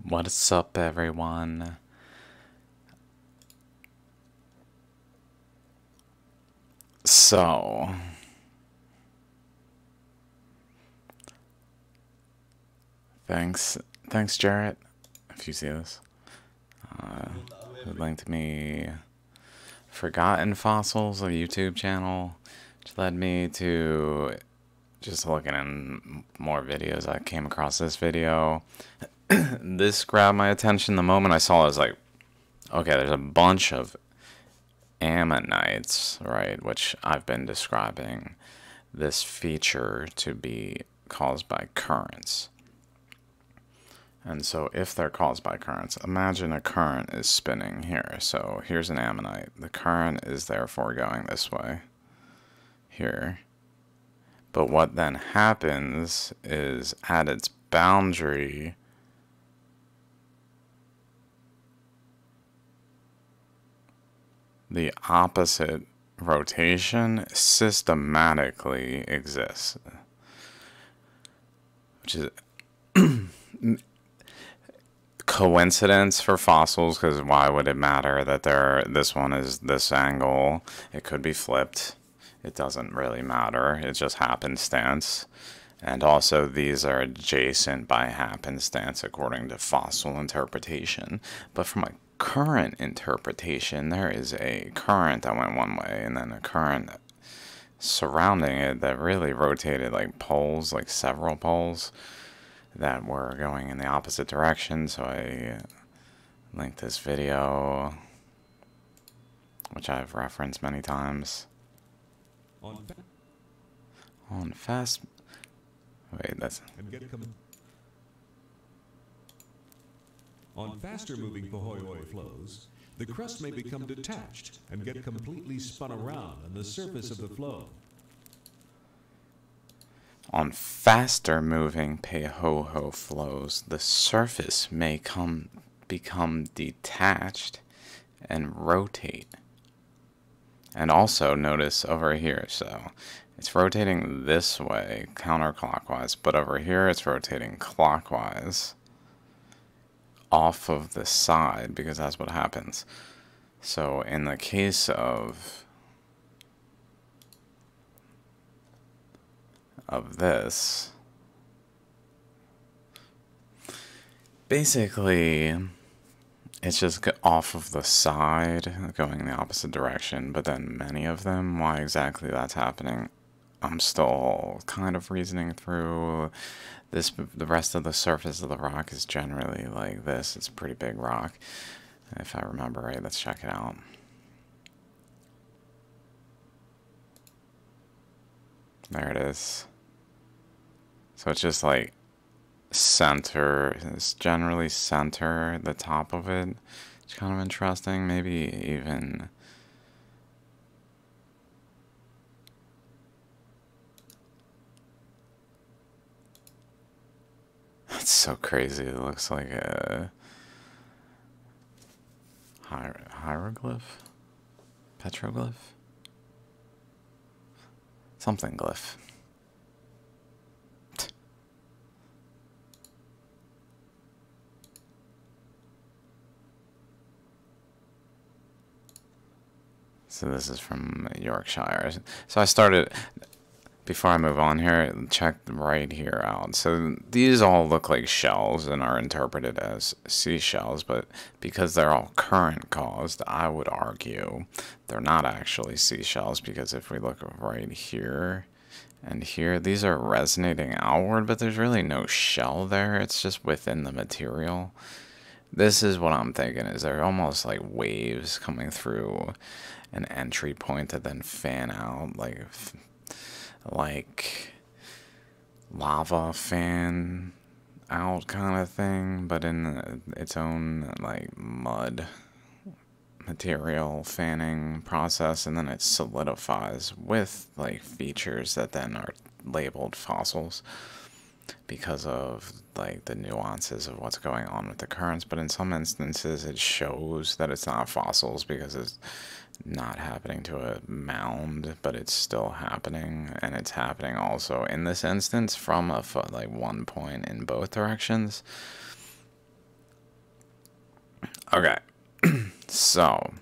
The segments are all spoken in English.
What's up, everyone? So, thanks, thanks, Jarrett. If you see this, uh, who linked me Forgotten Fossils, a YouTube channel, which led me to just looking in more videos. I came across this video. this grabbed my attention the moment I saw it. I was like, okay, there's a bunch of ammonites, right, which I've been describing this feature to be caused by currents. And so if they're caused by currents, imagine a current is spinning here. So here's an ammonite. The current is therefore going this way here. But what then happens is at its boundary, the opposite rotation systematically exists. Which is coincidence for fossils because why would it matter that there this one is this angle? It could be flipped. It doesn't really matter. It's just happenstance. And also these are adjacent by happenstance according to fossil interpretation. But from a current interpretation there is a current that went one way and then a current surrounding it that really rotated like poles like several poles that were going in the opposite direction, so I linked this video, which I've referenced many times. On, fa on fast. Wait, that's. On faster moving Pahoehoe flows, the crust may become detached and get completely spun around on the surface of the flow. On faster moving Pahoehoe flows, the surface may come become detached and rotate. And also notice over here, so it's rotating this way, counterclockwise, but over here it's rotating clockwise off of the side because that's what happens. So in the case of of this. Basically, it's just off of the side, going in the opposite direction, but then many of them, why exactly that's happening, I'm still kind of reasoning through. This, the rest of the surface of the rock is generally like this. It's a pretty big rock. If I remember right, let's check it out. There it is. So it's just like center, it's generally center, the top of it. It's kind of interesting. Maybe even. It's so crazy. It looks like a hier hieroglyph, petroglyph, something glyph. So this is from Yorkshire. So I started, before I move on here, check right here out. So these all look like shells and are interpreted as seashells, but because they're all current caused, I would argue they're not actually seashells because if we look right here and here, these are resonating outward, but there's really no shell there. It's just within the material. This is what I'm thinking is they're almost like waves coming through an entry point that then fan out like like lava fan out kind of thing but in its own like mud material fanning process and then it solidifies with like features that then are labeled fossils because of like the nuances of what's going on with the currents. But in some instances it shows that it's not fossils because it's not happening to a mound, but it's still happening, and it's happening also in this instance from a like one point in both directions. Okay. so,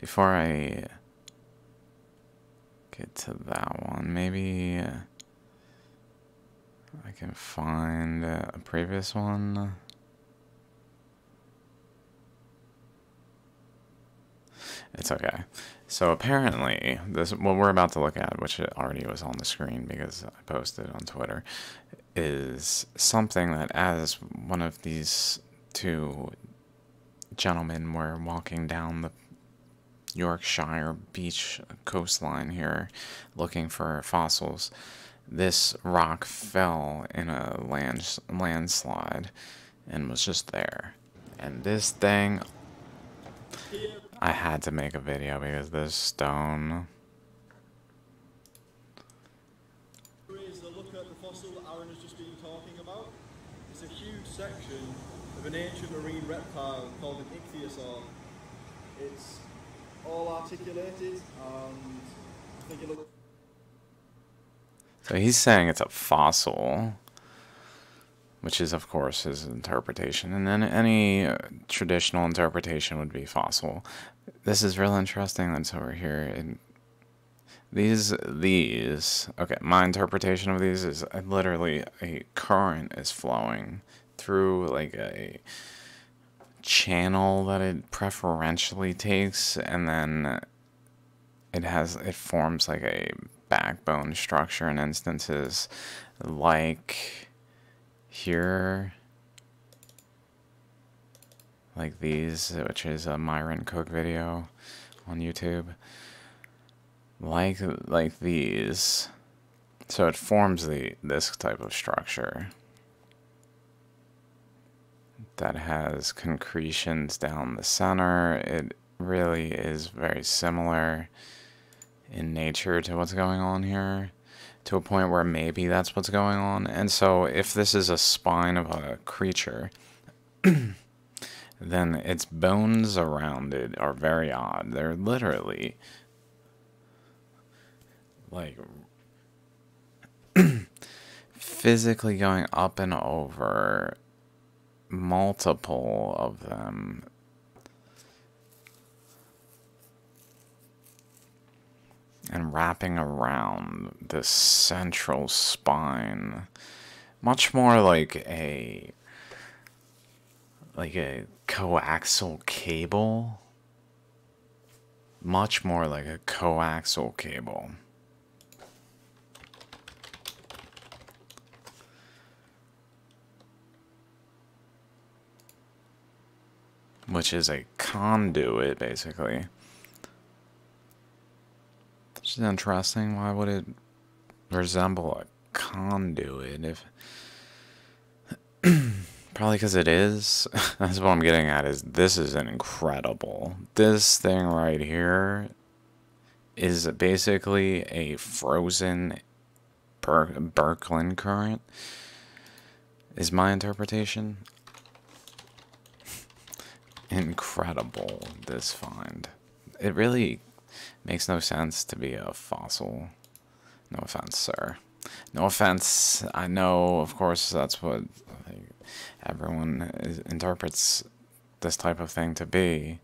before I get to that one, maybe I can find a previous one. It's okay. So apparently, this what we're about to look at, which already was on the screen because I posted on Twitter, is something that as one of these two gentlemen were walking down the Yorkshire beach coastline here looking for fossils, this rock fell in a land, landslide and was just there. And this thing I had to make a video because this stone. Is the look at the fossil that Aaron has just been talking about. It's a huge section of an ancient marine reptile called an ichthyosaur. It's all articulated and I think it looks So he's saying it's a fossil, which is, of course, his interpretation. And then any uh, traditional interpretation would be fossil. This is real interesting that's over here. And these, these, okay, my interpretation of these is uh, literally a current is flowing through like a channel that it preferentially takes, and then it has, it forms like a backbone structure in instances like here like these which is a Myron Cook video on YouTube. Like like these. So it forms the this type of structure that has concretions down the center. It really is very similar in nature to what's going on here to a point where maybe that's what's going on. And so if this is a spine of a creature, then its bones around it are very odd. They're literally like physically going up and over multiple of them and wrapping around the central spine much more like a like a coaxial cable? Much more like a coaxial cable. Which is a conduit basically. Which is interesting. Why would it resemble a conduit if probably because it is that's what i'm getting at is this is an incredible this thing right here is basically a frozen Ber- Birkeland current is my interpretation incredible this find it really Makes no sense to be a fossil. No offense, sir. No offense. I know, of course, that's what everyone is, interprets this type of thing to be.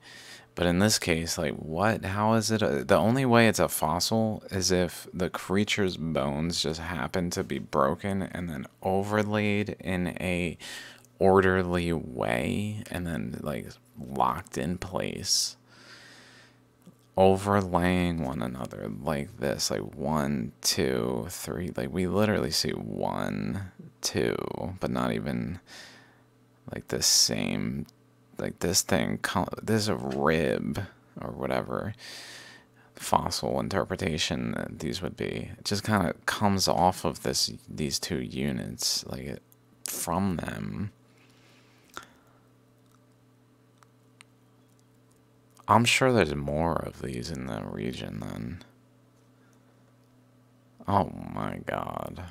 But in this case, like, what? How is it? A, the only way it's a fossil is if the creature's bones just happen to be broken and then overlaid in a orderly way and then, like, locked in place overlaying one another like this like one two three like we literally see one two but not even like the same like this thing this a rib or whatever fossil interpretation that these would be it just kind of comes off of this these two units like it, from them I'm sure there's more of these in the region then. Oh my god.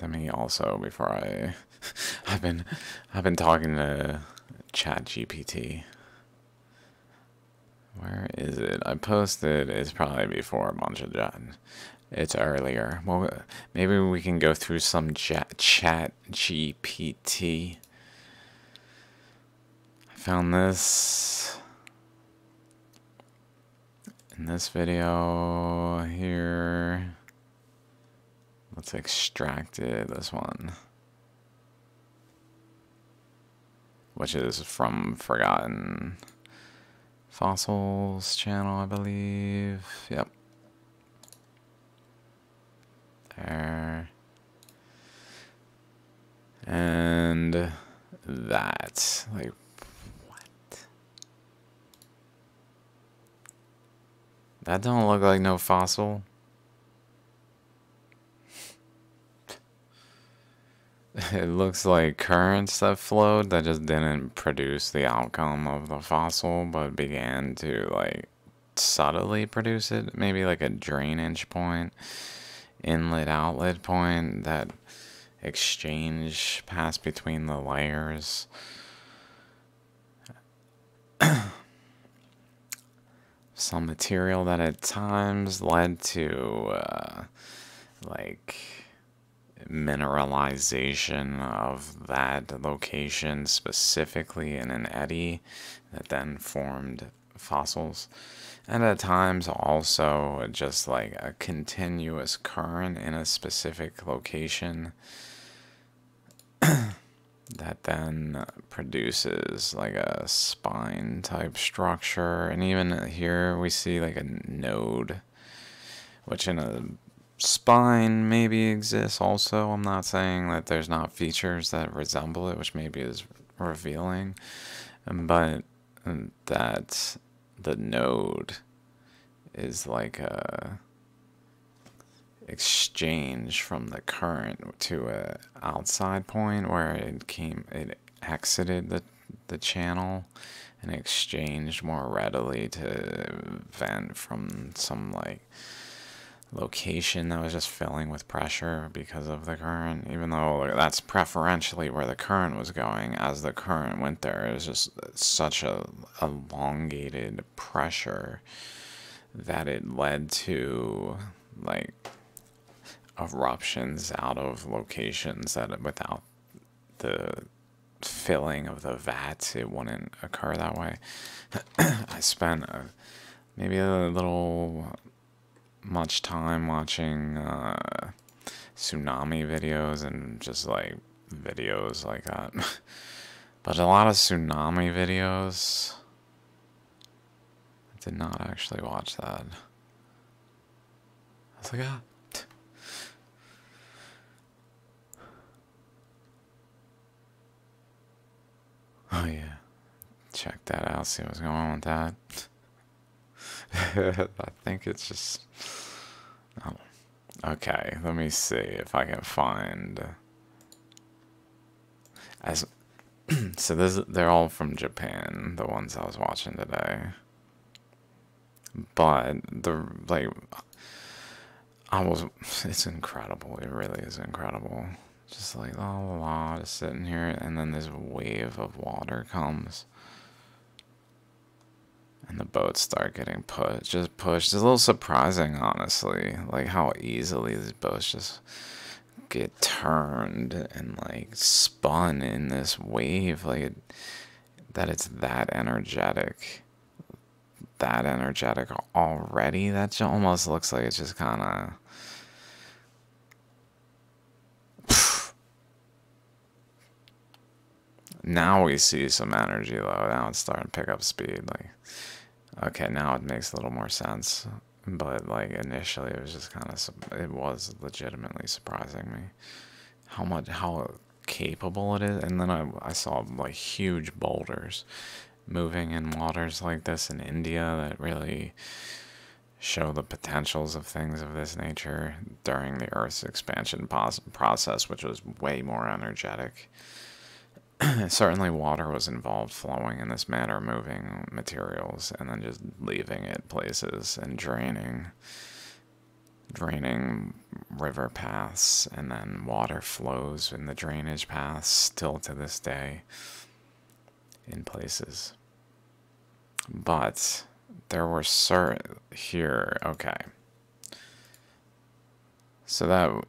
Let me also before I I've been I've been talking to Chat GPT Where is it? I posted. It's probably before bunch. It's earlier. Well, maybe we can go through some chat, chat GPT. I found this in this video here. Let's extract it. This one. Which is from Forgotten Fossils channel, I believe. Yep. There. And that. Like, what? That don't look like no fossil. It looks like currents that flowed that just didn't produce the outcome of the fossil, but began to like subtly produce it. Maybe like a drainage point, inlet outlet point that exchange passed between the layers. Some material that at times led to uh, like mineralization of that location specifically in an eddy that then formed fossils. And at times also just like a continuous current in a specific location that then produces like a spine type structure. And even here we see like a node, which in a spine maybe exists also. I'm not saying that there's not features that resemble it, which maybe is revealing, but that the node is like a exchange from the current to a outside point where it came it exited the the channel and exchanged more readily to vent from some like location that was just filling with pressure because of the current, even though that's preferentially where the current was going. As the current went there, it was just such a elongated pressure that it led to like eruptions out of locations that without the filling of the vats, it wouldn't occur that way. I spent a, maybe a little much time watching uh, tsunami videos and just like videos like that. but a lot of tsunami videos. I did not actually watch that. I was like, ah. Oh yeah. Check that out, see what's going on with that. I think it's just. Oh. Okay, let me see if I can find. As so, this they're all from Japan. The ones I was watching today. But the like, I was. It's incredible. It really is incredible. Just like la la la, just sitting here, and then this wave of water comes and the boats start getting pushed, just pushed. It's a little surprising, honestly, like how easily these boats just get turned and like spun in this wave, like it, that it's that energetic, that energetic already. That almost looks like it's just kind of. Now we see some energy though. Now it's starting to pick up speed. Like Okay, now it makes a little more sense. But like initially, it was just kind of it was legitimately surprising me how much how capable it is. And then I I saw like huge boulders moving in waters like this in India that really show the potentials of things of this nature during the Earth's expansion process, which was way more energetic. certainly water was involved flowing in this manner, moving materials and then just leaving it places and draining draining river paths and then water flows in the drainage paths still to this day in places but there were certain here. Okay. So that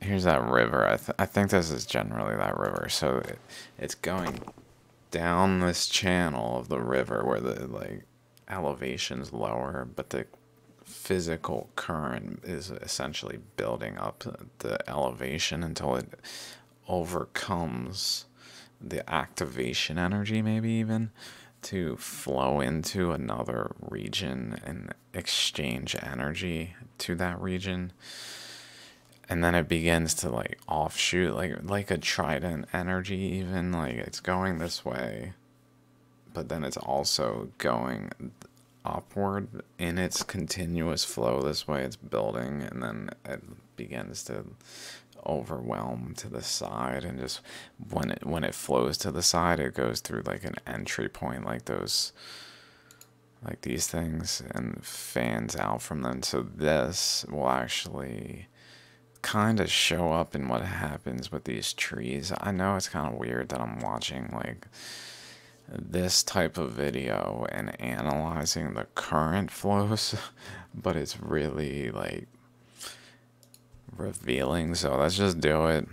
here's that river. I th I think this is generally that river. So it, it's going down this channel of the river where the like elevation's lower, but the physical current is essentially building up the elevation until it overcomes the activation energy, maybe even to flow into another region and exchange energy to that region. And then it begins to like offshoot, like like a trident energy, even like it's going this way, but then it's also going upward in its continuous flow this way it's building and then it begins to overwhelm to the side and just when it when it flows to the side it goes through like an entry point like those like these things and fans out from them. So this will actually kind of show up in what happens with these trees i know it's kind of weird that i'm watching like this type of video and analyzing the current flows, but it's really like revealing. So let's just do it.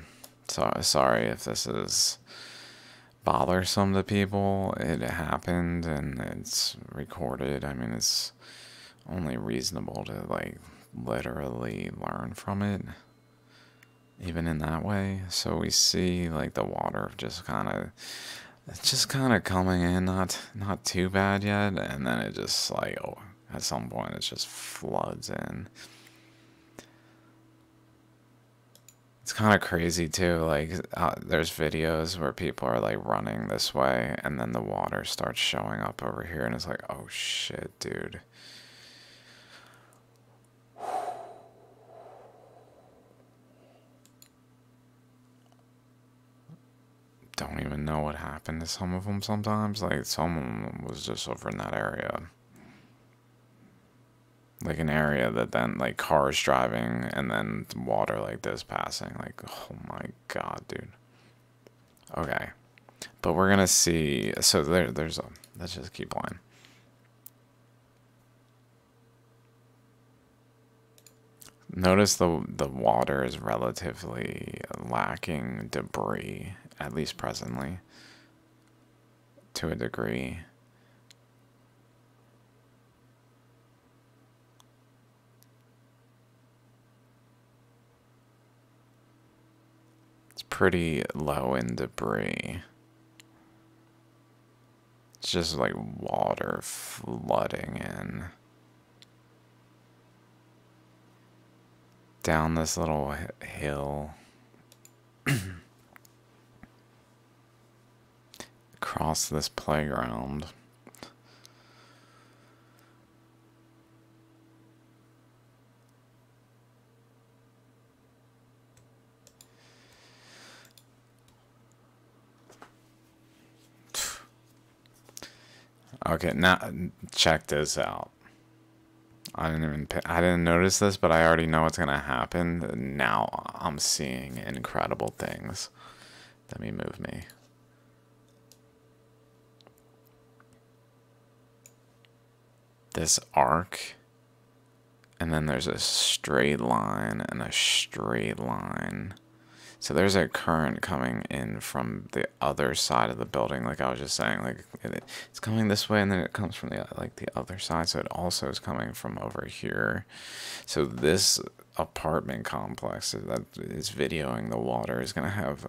So sorry if this is bothersome to people. It happened and it's recorded. I mean, it's only reasonable to like literally learn from it even in that way. So we see like the water just kind of it's just kind of coming in, not not too bad yet, and then it just like oh, at some point it just floods in. It's kind of crazy too. Like uh, there's videos where people are like running this way, and then the water starts showing up over here, and it's like, oh shit, dude. don't even know what happened to some of them sometimes. Like, some of them was just over in that area. Like, an area that then, like, cars driving and then water like this passing. Like, oh my god, dude. Okay. But we're gonna see. So, there, there's a. Let's just keep playing. Notice the the water is relatively lacking debris at least presently, to a degree. It's pretty low in debris. It's just like water flooding in. Down this little hill. across this playground. Okay, now check this out. I didn't even I didn't notice this, but I already know what's gonna happen. Now I'm seeing incredible things. Let me move me. This arc and then there's a straight line and a straight line. So there's a current coming in from the other side of the building, like I was just saying, like it, it's coming this way, and then it comes from the like the other side. So it also is coming from over here. So this apartment complex that is videoing the water is gonna have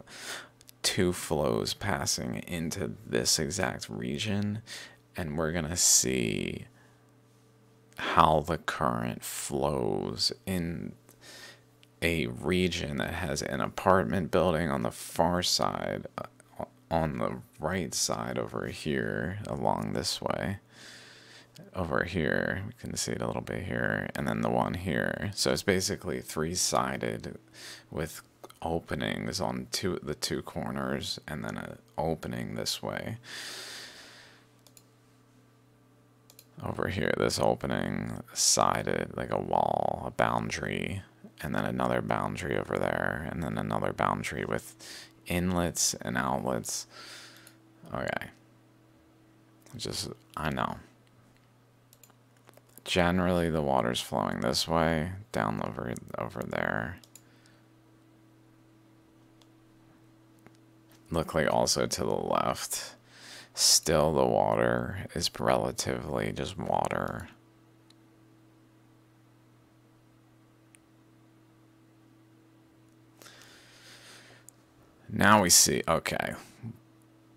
two flows passing into this exact region, and we're gonna see how the current flows in a region that has an apartment building on the far side uh, on the right side over here along this way over here we can see it a little bit here and then the one here. So it's basically three-sided with openings on two the two corners and then an opening this way over here, this opening sided like a wall, a boundary, and then another boundary over there, and then another boundary with inlets and outlets. Okay. Just, I know. generally the water's flowing this way, down over over there. Like also to the left. Still the water is relatively just water. Now we see, okay,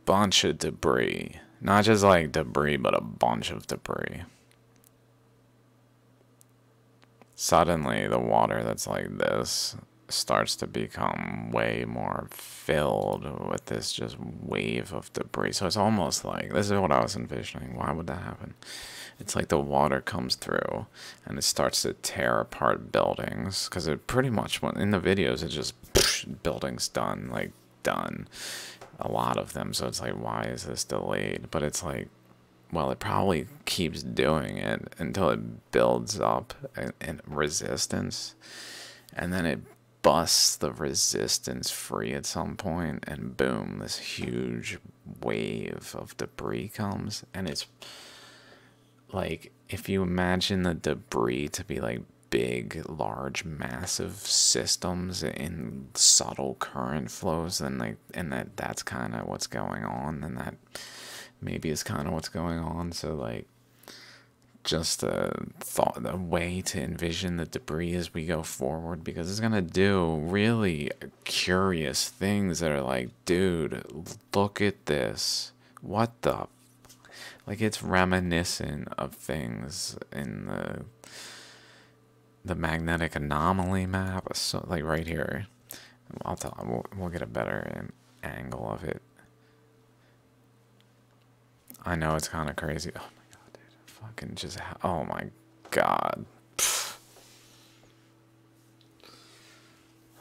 bunch of debris. Not just like debris, but a bunch of debris. Suddenly, the water that's like this starts to become way more filled with this just wave of debris. So it's almost like this is what I was envisioning. Why would that happen? It's like the water comes through and it starts to tear apart buildings because it pretty much in the videos it just buildings done like done a lot of them so it's like why is this delayed but it's like well it probably keeps doing it until it builds up in resistance and then it busts the resistance free at some point and boom this huge wave of debris comes. And it's like if you imagine the debris to be like big large massive systems in subtle current flows then like and that that's kind of what's going on and that maybe is kind of what's going on. So like just a thought a way to envision the debris as we go forward because it's gonna do really curious things that are like dude look at this. What the like it's reminiscent of things in the the magnetic anomaly map. So like right here. I'll tell we'll, we'll get a better angle of it. I know it's kind of crazy. Oh fucking just oh my god.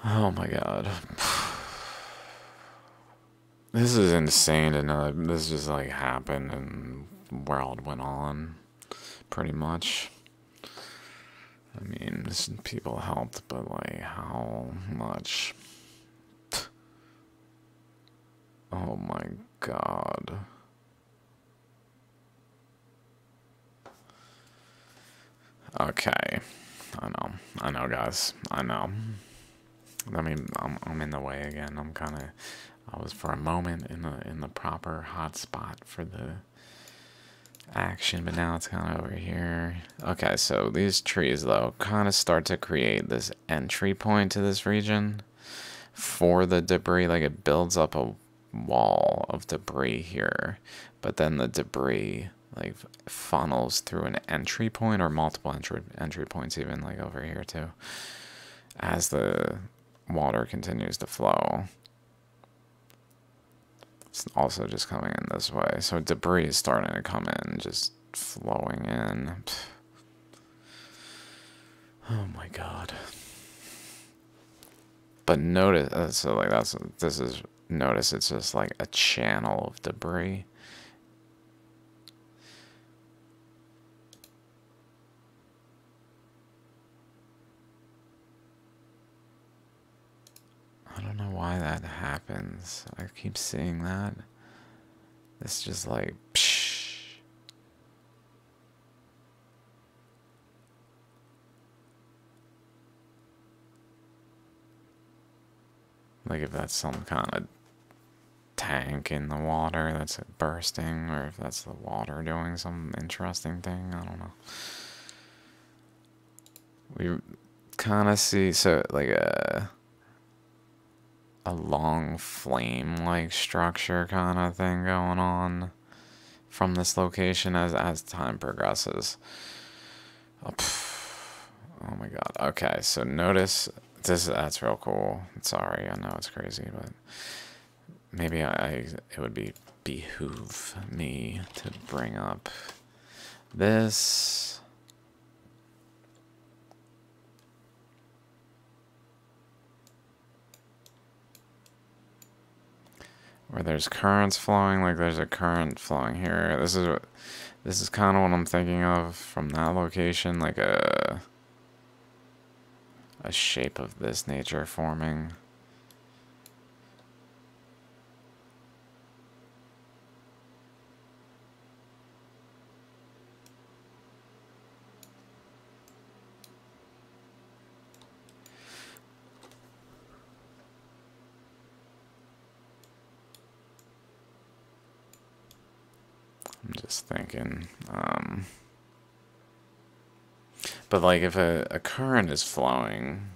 Oh my god. This is insane to know this just like happened and world went on pretty much. I mean, people helped, but like how much? Oh my god. Okay. I know. I know, guys. I know. I mean, I'm, I'm in the way again. I'm kind of... I was for a moment in the, in the proper hot spot for the action, but now it's kind of over here. Okay, so these trees, though, kind of start to create this entry point to this region for the debris. Like, it builds up a wall of debris here, but then the debris like funnels through an entry point or multiple entry entry points even like over here too as the water continues to flow. It's also just coming in this way. So debris is starting to come in just flowing in. Oh my god. But notice uh, so like that's this is notice it's just like a channel of debris I don't know why that happens. I keep seeing that. It's just like, psh. Like if that's some kind of tank in the water that's bursting, or if that's the water doing some interesting thing, I don't know. We kind of see, so like a a long flame-like structure kind of thing going on from this location as as time progresses. Oh, oh, my god. Okay, so notice this that's real cool. Sorry, I know it's crazy, but maybe I, I it would be behoove me to bring up this where there's currents flowing, like there's a current flowing here. This is what, this is kind of what I'm thinking of from that location, like a a shape of this nature forming. Just thinking. Um, but like if a, a current is flowing,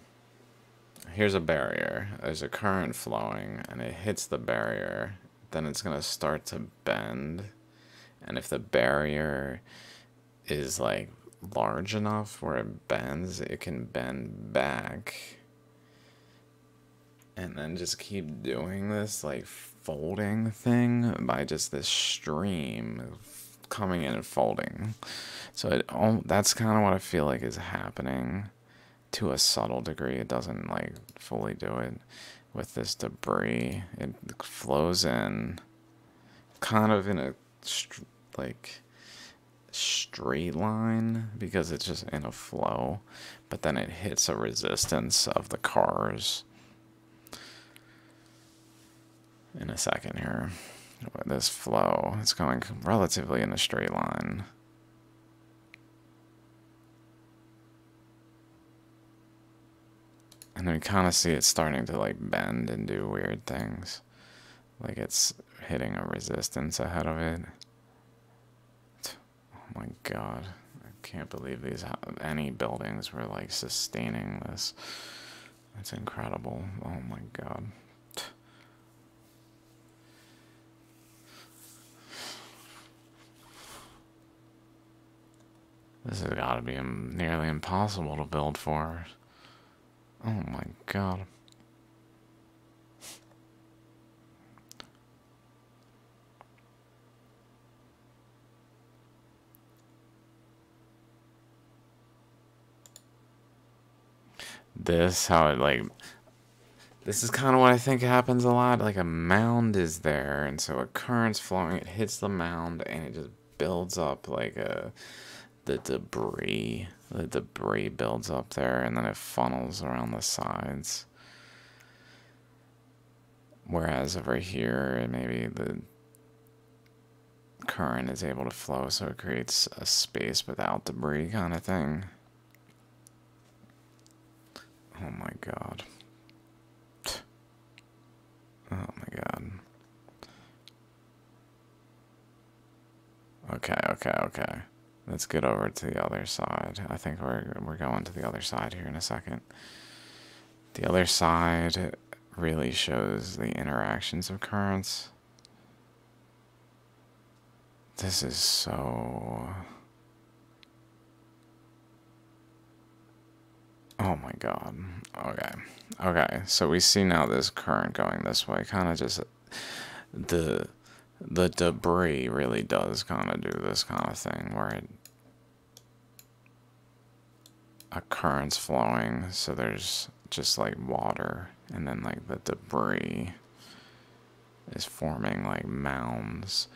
here's a barrier. There's a current flowing and it hits the barrier, then it's going to start to bend. And if the barrier is like large enough where it bends, it can bend back. And then just keep doing this like folding thing by just this stream coming in and folding. So it that's kind of what I feel like is happening to a subtle degree. It doesn't like fully do it with this debris. It flows in kind of in a like straight line because it's just in a flow, but then it hits a resistance of the cars in a second here. This flow. It's going relatively in a straight line. And then we kind of see it starting to like bend and do weird things. Like it's hitting a resistance ahead of it. Oh my god. I can't believe these any buildings were like sustaining this. That's incredible. Oh my god. This has got to be nearly impossible to build for. Oh my god. This, how it like, this is kind of what I think happens a lot. Like a mound is there, and so a current's flowing, it hits the mound, and it just builds up like a the debris. The debris builds up there and then it funnels around the sides. Whereas over here, maybe the current is able to flow so it creates a space without debris kind of thing. Oh my god. Oh my god. Okay, okay, okay. Let's get over to the other side. I think we're we're going to the other side here in a second. The other side really shows the interactions of currents. This is so Oh my god. Okay. Okay. So we see now this current going this way. Kind of just the the debris really does kind of do this kind of thing where it a current's flowing so there's just like water and then like the debris is forming like mounds.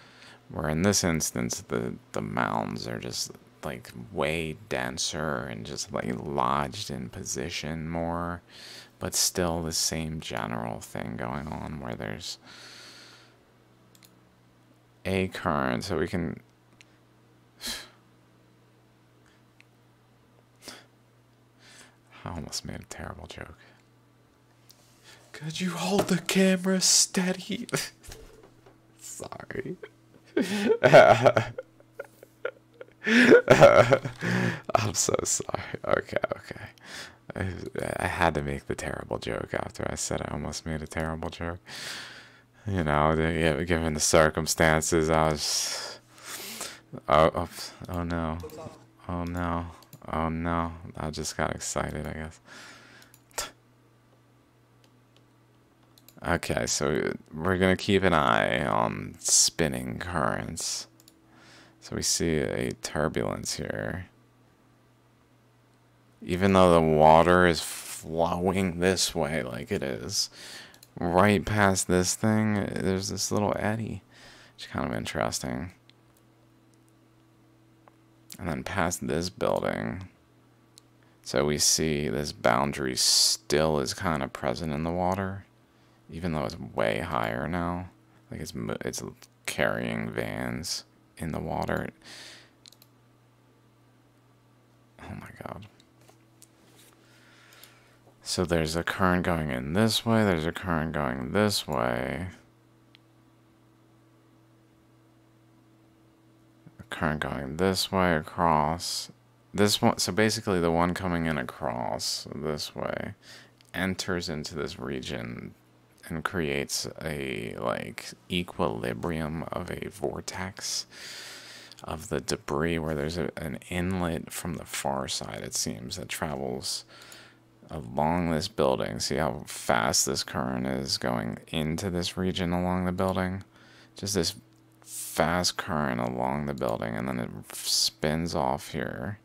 Where in this instance the the mounds are just like way denser and just like lodged in position more but still the same general thing going on where there's a current so we can I almost made a terrible joke. Could you hold the camera steady? Sorry. I'm so sorry. Okay, okay. I, I had to make the terrible joke after I said I almost made a terrible joke you know, given the circumstances, I was, oh, oh, oh no, oh no, oh no, I just got excited, I guess. Okay, so we're going to keep an eye on spinning currents. So we see a turbulence here. Even though the water is flowing this way like it is, right past this thing, there's this little eddy. Which is kind of interesting. And then past this building, so we see this boundary still is kind of present in the water, even though it's way higher now. Like it's it's carrying vans in the water. Oh my god. So there's a current going in this way, there's a current going this way. current going this way across. This one, so basically the one coming in across this way enters into this region and creates a like equilibrium of a vortex of the debris where there's a, an inlet from the far side it seems that travels along this building see how fast this current is going into this region along the building? Just this fast current along the building and then it spins off here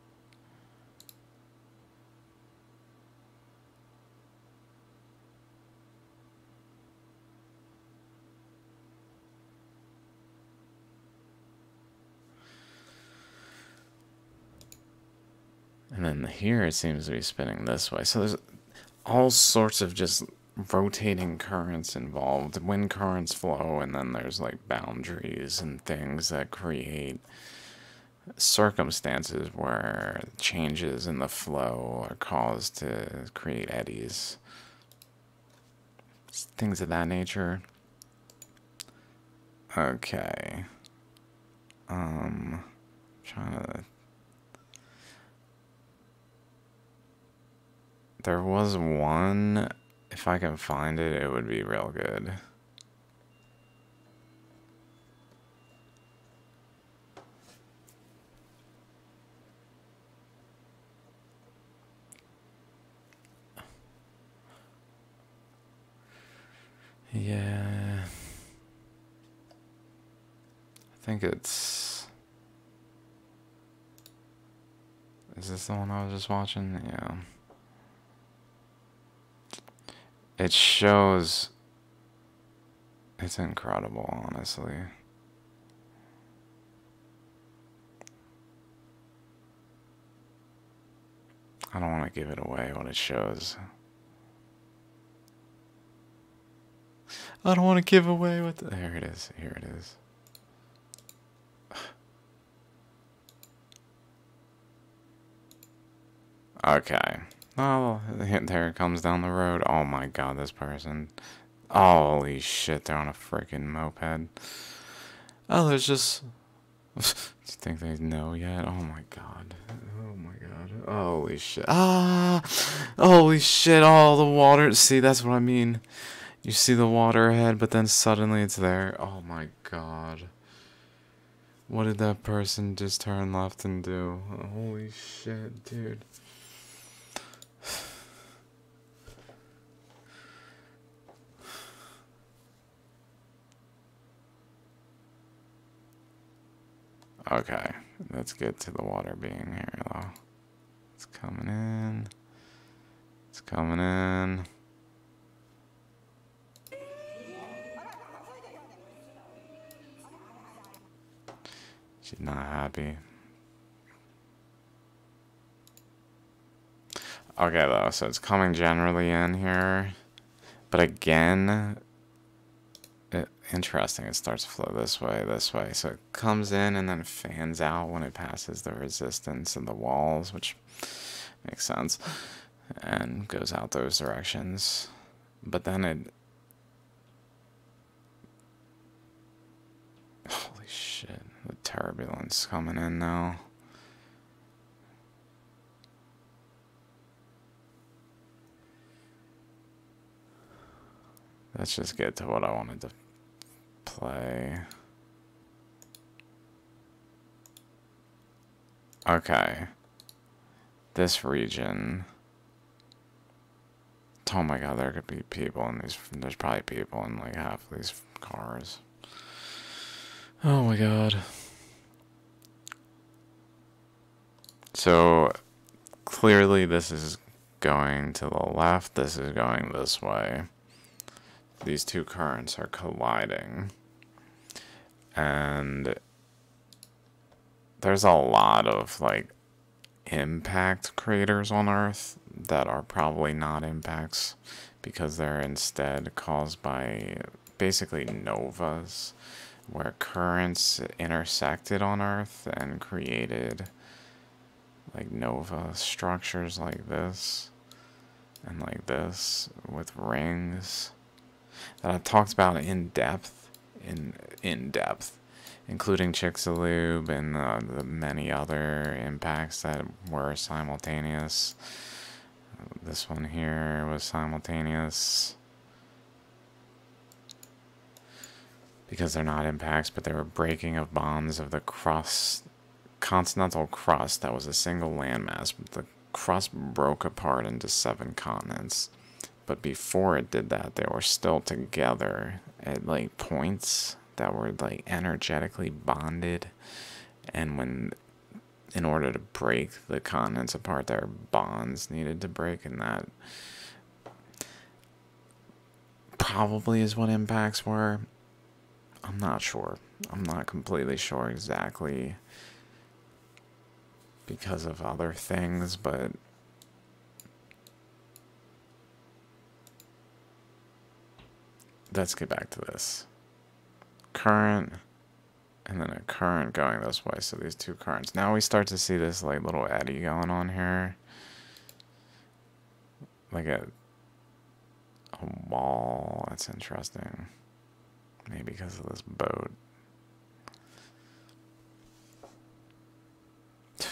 And then here it seems to be spinning this way. So there's all sorts of just rotating currents involved. Wind currents flow, and then there's like boundaries and things that create circumstances where changes in the flow are caused to create eddies. Things of that nature. Okay. Um, trying to There was one. If I can find it, it would be real good. Yeah. I think it's... Is this the one I was just watching? Yeah. It shows... It's incredible, honestly. I don't want to give it away what it shows. I don't want to give away what the, there it is. Here it is. Okay. Oh, there it comes down the road. Oh my god, this person. Holy shit, they're on a freaking moped. Oh, there's just... Do you think they know yet? Oh my god. Oh my god. Holy shit. Ah! Holy shit, all the water. See, that's what I mean. You see the water ahead, but then suddenly it's there. Oh my god. What did that person just turn left and do? Holy shit, dude. Okay, let's get to the water being here though. It's coming in. It's coming in. She's not happy. Okay, though, so it's coming generally in here. But again, interesting, it starts to flow this way, this way. So it comes in and then fans out when it passes the resistance and the walls, which makes sense. And goes out those directions. But then it Holy shit, the turbulence coming in now. Let's just get to what I wanted to play. Okay. This region. Oh my god, there could be people in these. There's probably people in like half of these cars. Oh my god. So clearly this is going to the left, this is going this way. These two currents are colliding. And there's a lot of like impact craters on Earth that are probably not impacts because they're instead caused by basically novas where currents intersected on Earth and created like nova structures like this and like this with rings that I talked about in depth in in depth including Chicxulub and uh, the many other impacts that were simultaneous. This one here was simultaneous. Because they're not impacts, but they were breaking of bonds of the crust, continental crust that was a single landmass. The crust broke apart into seven continents. But before it did that, they were still together at like points that were like energetically bonded. And when, in order to break the continents apart, their bonds needed to break, and that probably is what impacts were. I'm not sure. I'm not completely sure exactly because of other things, but let's get back to this. Current, and then a current going this way, so these two currents. Now we start to see this like little eddy going on here. Like a, a wall, that's interesting. Maybe because of this boat.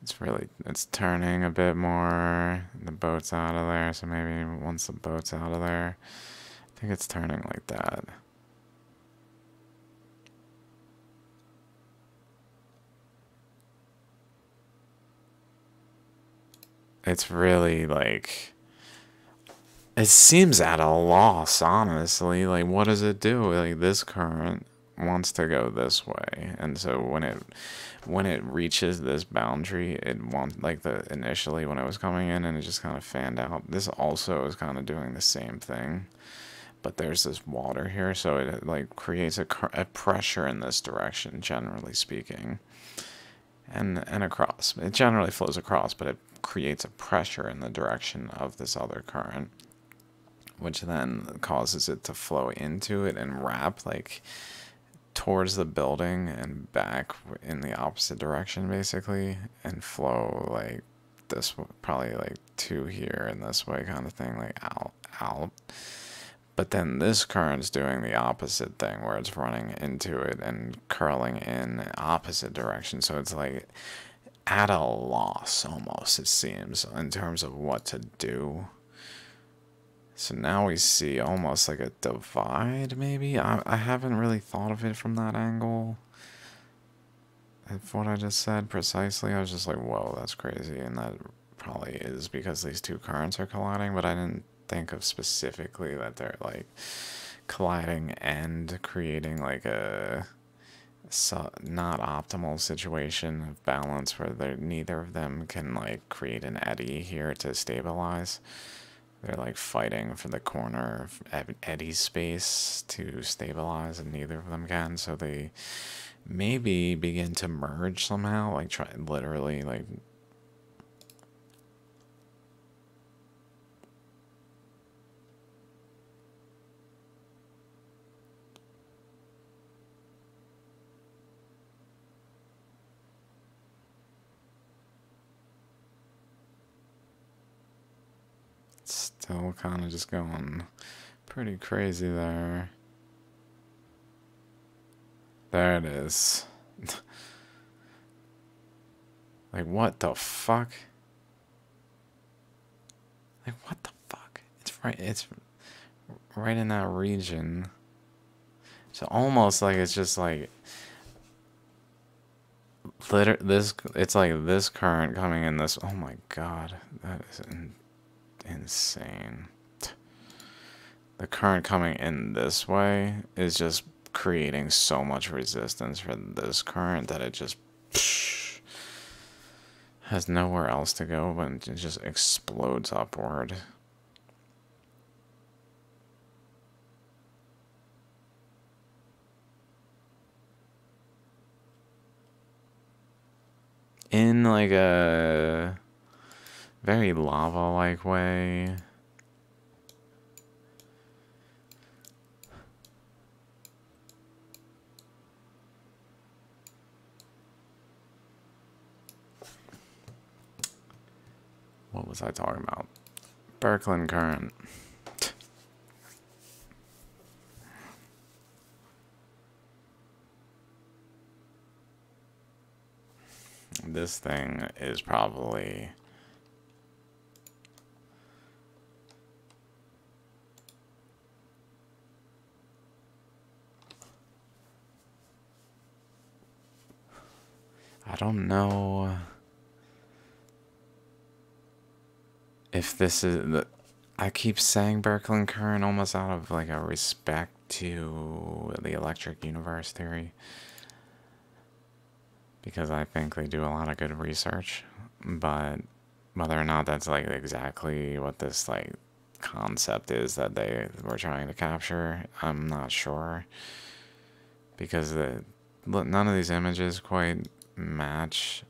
It's really, it's turning a bit more. The boat's out of there, so maybe once the boat's out of there, I think it's turning like that. It's really like it seems at a loss, honestly. Like what does it do? Like this current wants to go this way. And so when it when it reaches this boundary, it wants like the initially when it was coming in and it just kind of fanned out. This also is kind of doing the same thing but there's this water here, so it like creates a, a pressure in this direction, generally speaking, and and across. It generally flows across, but it creates a pressure in the direction of this other current, which then causes it to flow into it and wrap like towards the building and back in the opposite direction, basically, and flow like this, probably like two here and this way, kind of thing, like out out but then this current's doing the opposite thing where it's running into it and curling in opposite direction. So it's like at a loss almost, it seems, in terms of what to do. So now we see almost like a divide, maybe? I, I haven't really thought of it from that angle. If what I just said precisely, I was just like, whoa, that's crazy. And that probably is because these two currents are colliding, but I didn't think of specifically that they're like colliding and creating like a so not optimal situation of balance where neither of them can like create an eddy here to stabilize. They're like fighting for the corner of eddy space to stabilize, and neither of them can. So they maybe begin to merge somehow, like try literally like Still kind of just going pretty crazy there. There it is. like, what the fuck? Like, what the fuck? It's right, it's right in that region. So almost like it's just like liter this it's like this current coming in this oh my god that is in, insane. The current coming in this way is just creating so much resistance for this current that it just has nowhere else to go but it just explodes upward. In like a very lava-like way. What was I talking about? Birkeland Current. this thing is probably don't know if this is the I keep saying Birkeland current almost out of like a respect to the electric universe theory. Because I think they do a lot of good research, but whether or not that's like exactly what this like concept is that they were trying to capture, I'm not sure. Because the none of these images quite match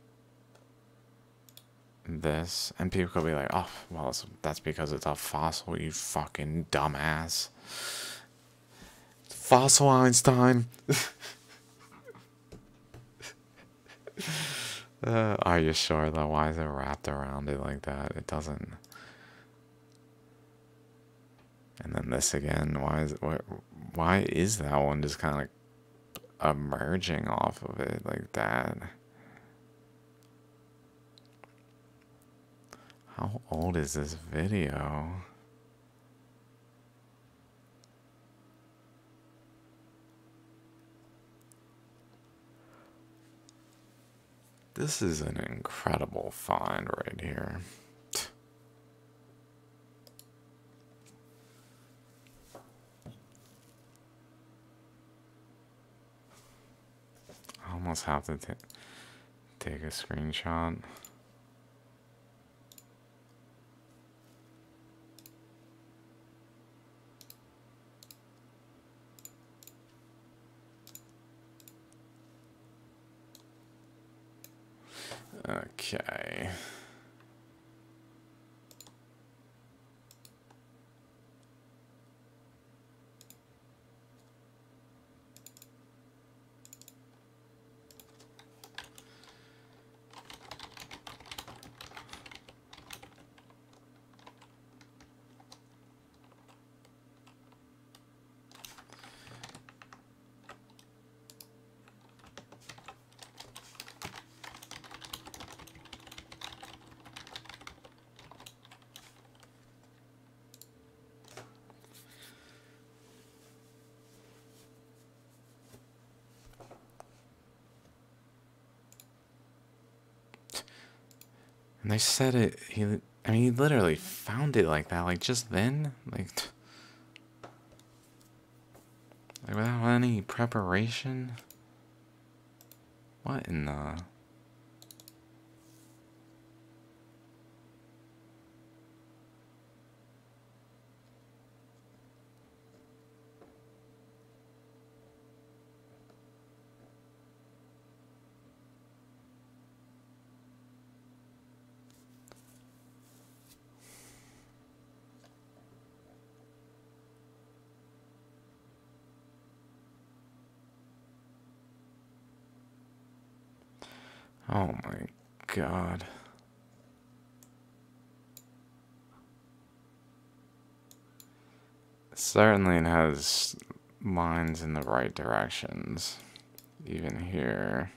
this, and people could be like, "Oh, well, that's because it's a fossil, you fucking dumbass." Fossil Einstein. uh, are you sure though? Why is it wrapped around it like that? It doesn't. And then this again. Why is it, what? Why is that one just kind of emerging off of it like that? How old is this video? This is an incredible find right here. I almost have to take a screenshot. Okay. Said it, he, I mean, he literally found it like that, like just then, like, like without any preparation. What in the? Oh my god. Certainly it has lines in the right directions. Even here.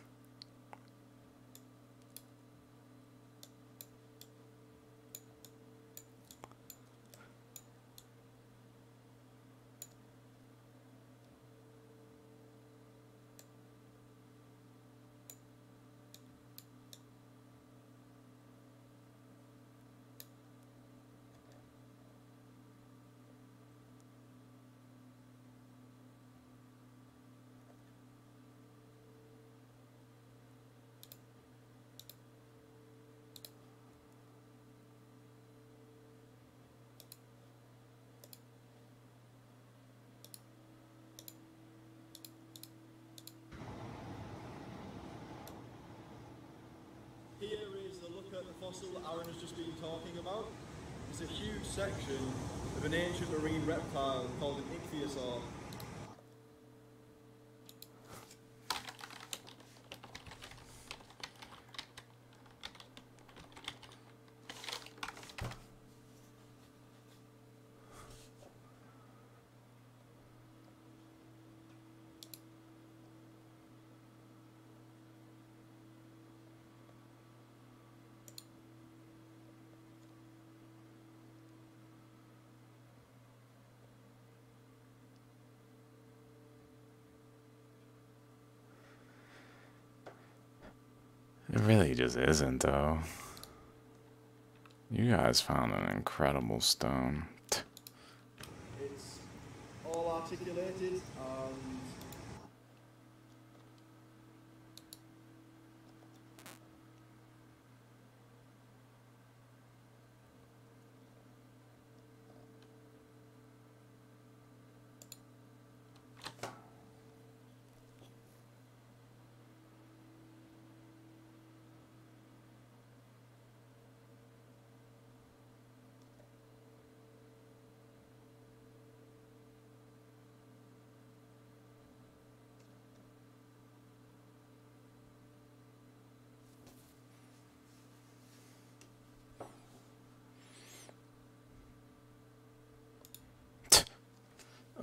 Talking about. It's a huge section of an ancient marine reptile called an ichthyosaur. It really just isn't, though. You guys found an incredible stone. It's all articulated and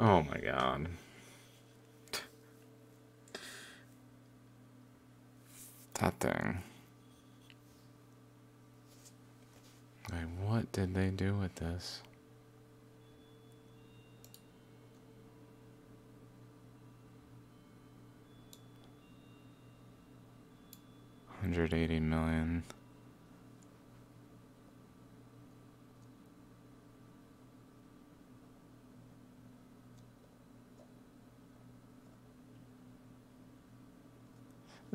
Oh my god. That thing. Like, what did they do with this? Hundred eighty million.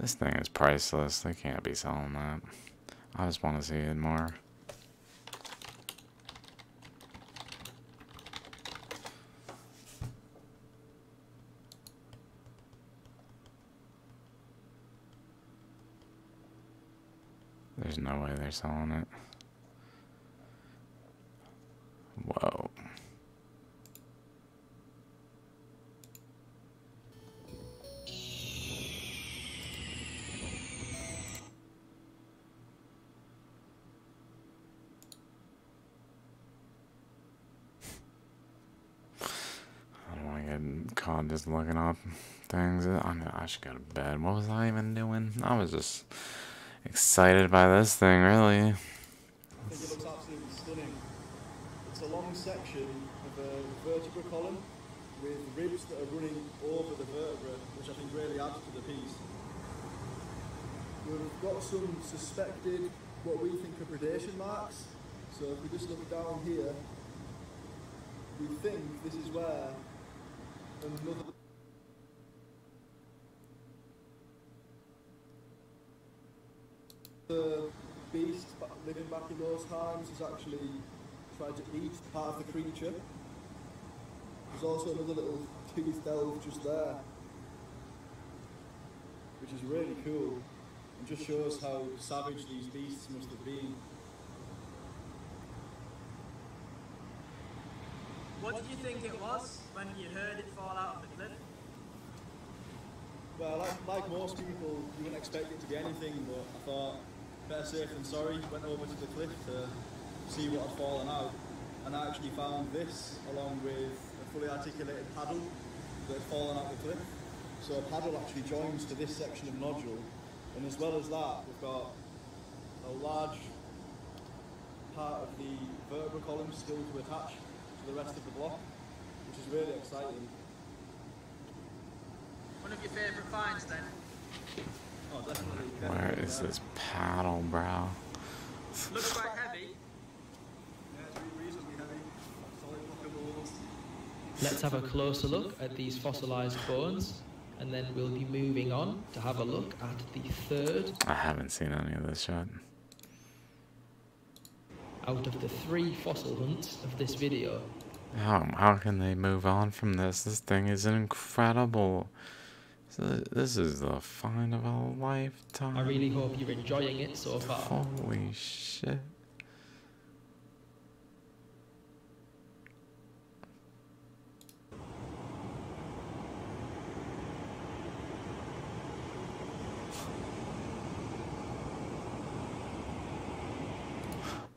This thing is priceless. They can't be selling that. I just want to see it more. There's no way they're selling it. Just looking up things. I mean, I should go to bed. What was I even doing? I was just excited by this thing, really. I think it looks absolutely stunning. It's a long section of a vertebra column with ribs that are running over the vertebra, which I think really adds to the piece. We've got some suspected, what we think are predation marks. So if we just look down here, we think this is where another the beast living back in those times has actually tried to eat part of the creature. There's also another little tooth delve just there, which is really cool and just shows how savage these beasts must have been. What did you think it was when you heard it fall out of the cliff? Well, like, like most people, you wouldn't expect it to be anything, but I thought better safe than sorry. Went over to the cliff to see what had fallen out, and I actually found this along with a fully articulated paddle that had fallen out the cliff. So a paddle actually joins to this section of nodule, and as well as that, we've got a large part of the vertebra column still to attach to the rest of the block, which is really exciting. One of your favourite finds then? Where is this paddle, bro? Looks quite heavy. Yeah, it's re- reasonably heavy. Solid block of walls. Let's have a closer look at these fossilised bones, and then we'll be moving on to have a look at the third I haven't seen any of this yet. out of the three fossil hunts of this video. How how can they move on from this? This thing is incredible. So This is the find of a lifetime. I really hope you're enjoying it so far. Holy shit.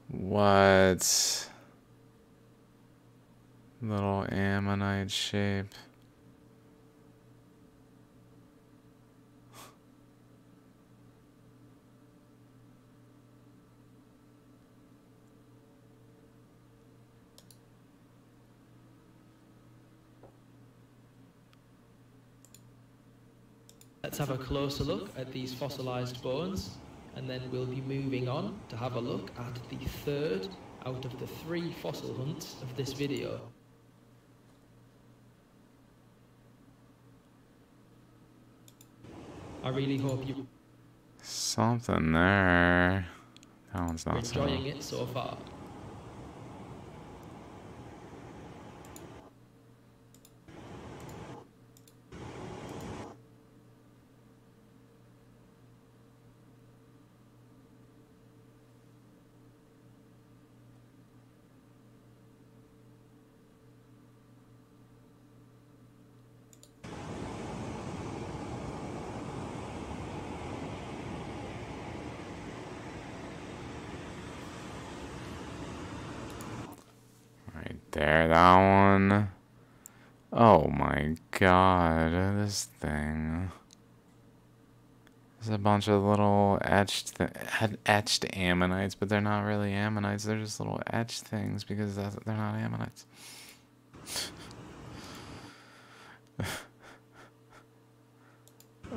What? Little ammonite shape. Let's have a closer look at these fossilised bones, and then we'll be moving on to have a look at the third out of the three fossil hunts of this video. I really hope you Something there. That one's not so. enjoying it so far. Right there, that one. Oh my god, this thing. There's a bunch of little etched, etched ammonites, but they're not really ammonites. They're just little etched things because they're not ammonites.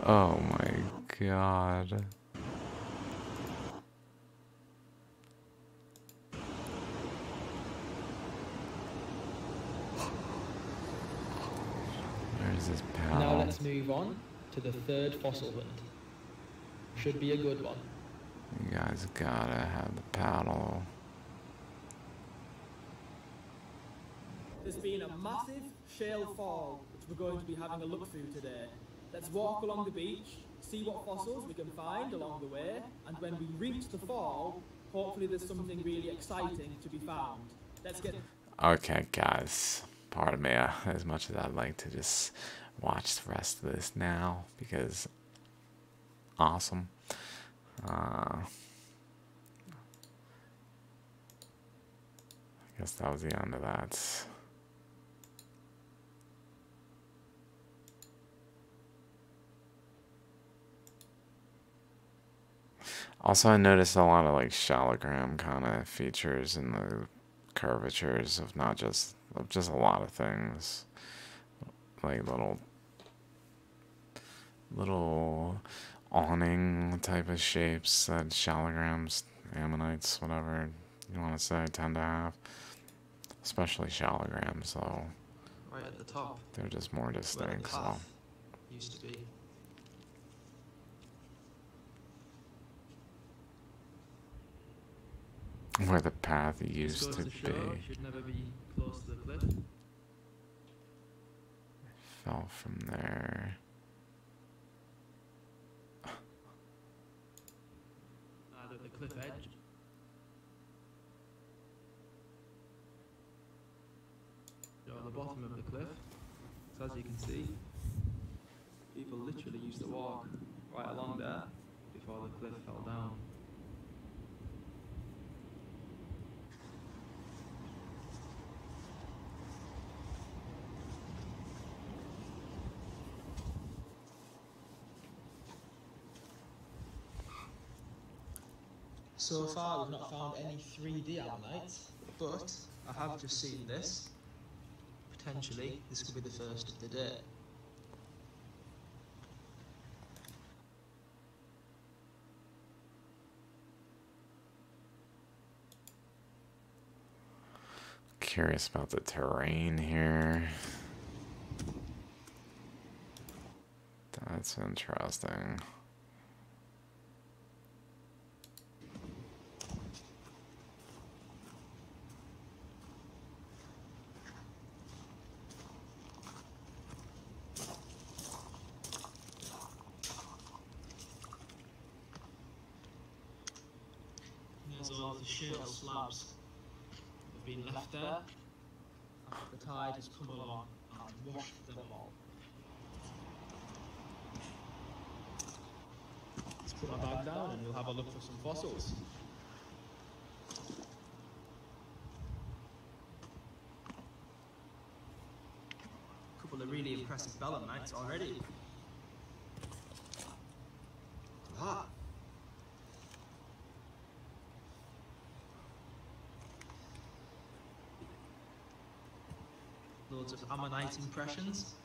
oh my god. Where's this pal? Now let's move on to the third fossil hunt. Should be a good one. You guys gotta have the paddle. There's been a massive shale fall, which we're going to be having a look through today. Let's walk along the beach, see what fossils we can find along the way, and when we reach the fall, hopefully there's something really exciting to be found. Let's get Okay, guys. Pardon me, uh, as much as I'd like to just watch the rest of this now because awesome. Uh, I guess that was the end of that. Also, I noticed a lot of like shallogram kind of features in the curvatures of not just of just a lot of things, like little little awning type of shapes that shallograms, ammonites, whatever you want to say, tend to have. Especially shallograms, though Right at the top, they're just more distinct. So. used to be. Where the path used to to be show you should never be close to the cliff. fell from there. At the cliff edge. Or at the bottom of the cliff. So as you can see, people literally used to walk right along there before the cliff fell down. So far, we've not found any 3D ammonites, but I have just seen this. Potentially, this could be the first of the day. Curious about the terrain here. That's interesting. There's all the shale slabs that have been left there after the tide has come along and washed them all. Let's put my bag down and we'll have a look for some fossils. A couple of really impressive belemnites already. Ah. Loads of ammonite impressions.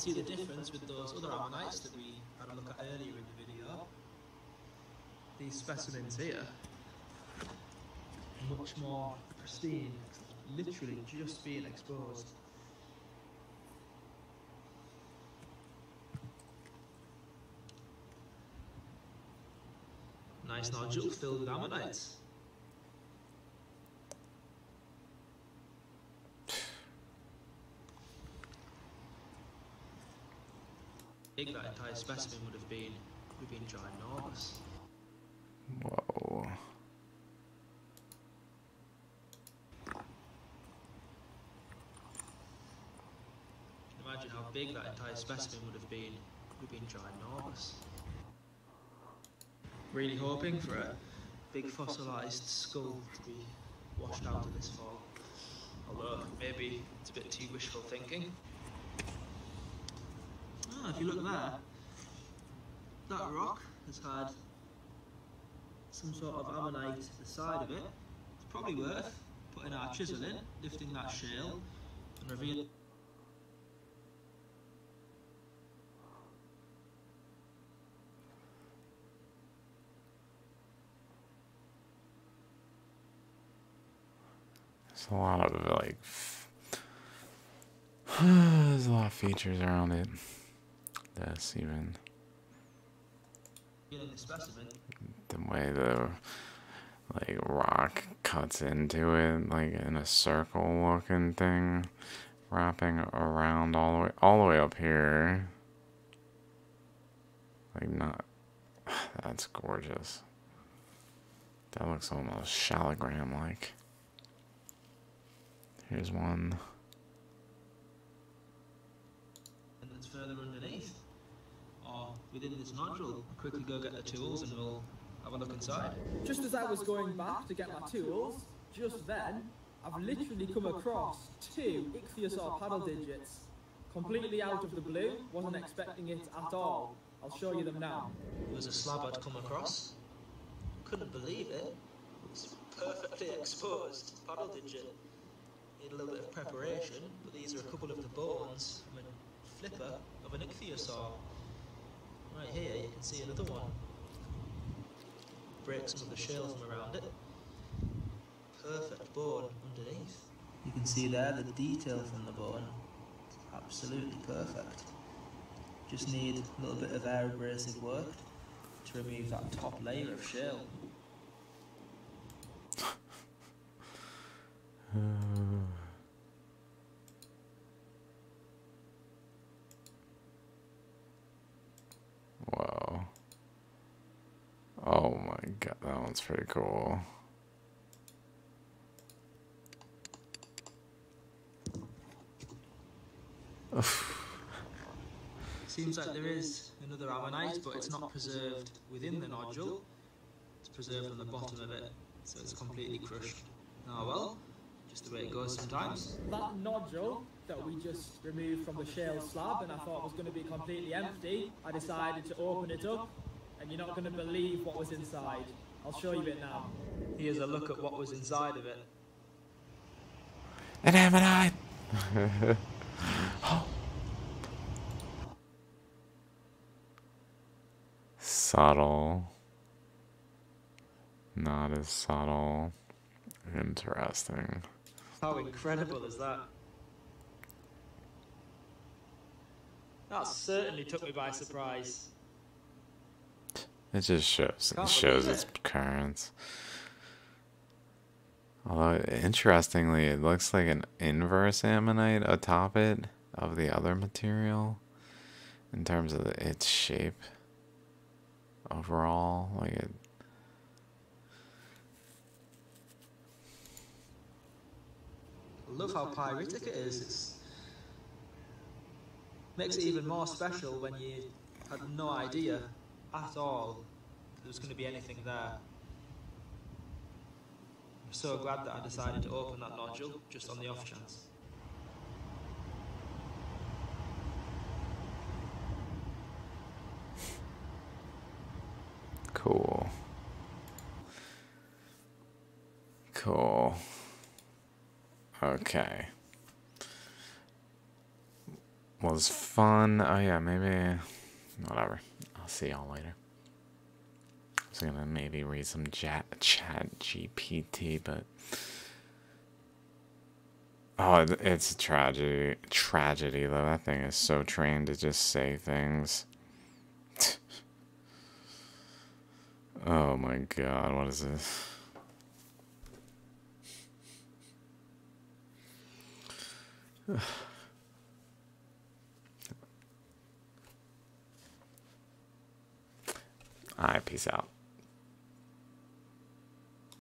See the difference with those other ammonites that we had a look at earlier in the video. These specimens here, much more pristine, literally just being exposed. Nice nodule filled with ammonites. Big that entire specimen would have been would have been ginormous. Whoa. Imagine how big that entire specimen would have been would have been ginormous. Really hoping for a big fossilised skull to be washed out of this fall. Although maybe it's a bit too wishful thinking. If you look there, that rock has had some sort of ammonite to the side of it. It's probably worth putting our chisel in, lifting that shale, and revealing. There's a lot of like. There's a lot of features around it. This even the way the like rock cuts into it, like in a circle looking thing, wrapping around all the way all the way up here. Like not. That's gorgeous. That looks almost shallogram like. Here's one. and that's further underneath. Or within this nodule. Quickly go get the tools and we'll have a look inside. Just as I was going back to get my tools, just then, I've literally come across two ichthyosaur paddle digits. Completely out of the blue, wasn't expecting it at all. I'll show you them now. It was a slab I'd come across. Couldn't believe it. It's perfectly exposed paddle digit. Need a little bit of preparation, but these are a couple of the bones from a flipper of an ichthyosaur. Right here, you can see another one. Break some of the shell from around it. Perfect bone underneath. You can see there the detail from the bone. Absolutely perfect. Just need a little bit of air abrasive work to remove that top layer of shell. Whoa. Uh, god, that one's pretty cool. Seems like there is another ammonite, but it's not preserved within the nodule. It's preserved on the bottom of it, so it's completely crushed. Ah well, just the way it goes sometimes. That nodule that we just removed from the shale slab and I thought was going to be completely empty, I decided to open it up and you're not going to believe what was inside. I'll show you it now. Here's a look at what was inside of it. An ammonite! subtle. Not as subtle. Interesting. How incredible is that? That certainly took me by surprise. It just shows it shows its currents. Although interestingly, it looks like an inverse ammonite atop it of the other material, in terms of the, its shape. Overall, like it. I love how pyritic it is. It's makes it even more special when you had no idea at all there was going to be anything there. I'm so glad that I decided to open that nodule just on the off chance. Cool. Cool. Okay. was fun. Oh yeah, maybe whatever. See y'all later. I was gonna maybe read some chat chat GPT, but oh, it's a tragedy. Tragedy though. That thing is so trained to just say things. Oh my god, what is this? Alright, peace out.